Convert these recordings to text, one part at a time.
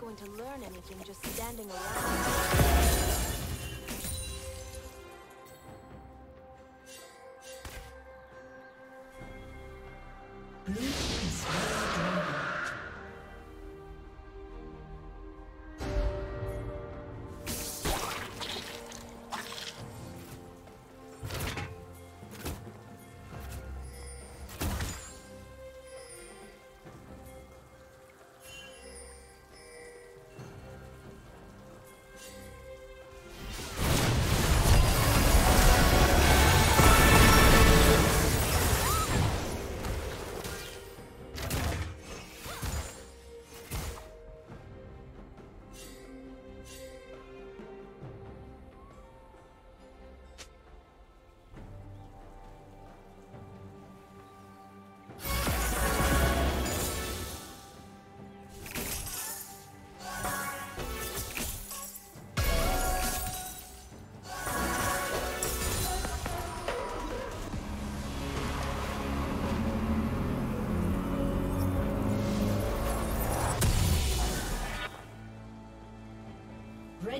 Going to learn anything just standing around.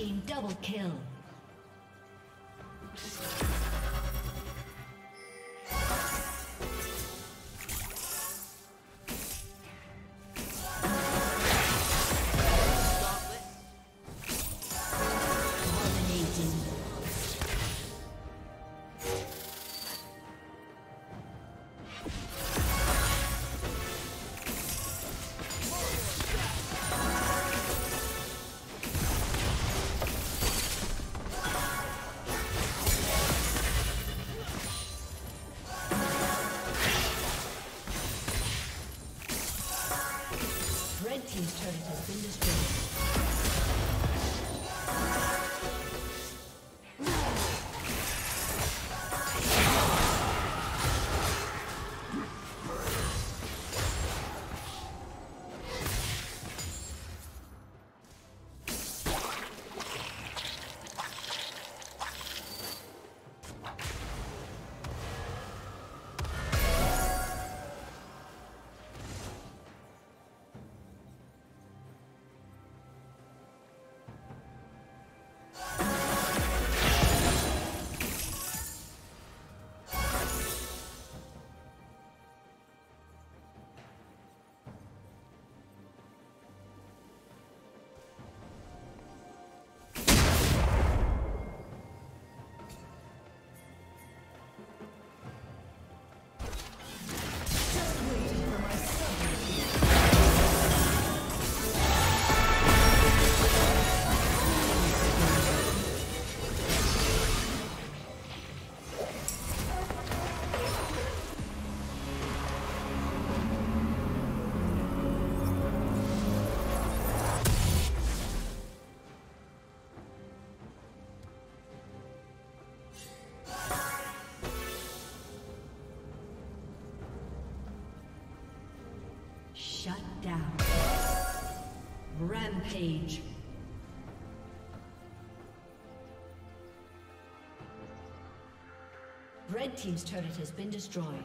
team double kill. Rampage. Red Team's turret has been destroyed.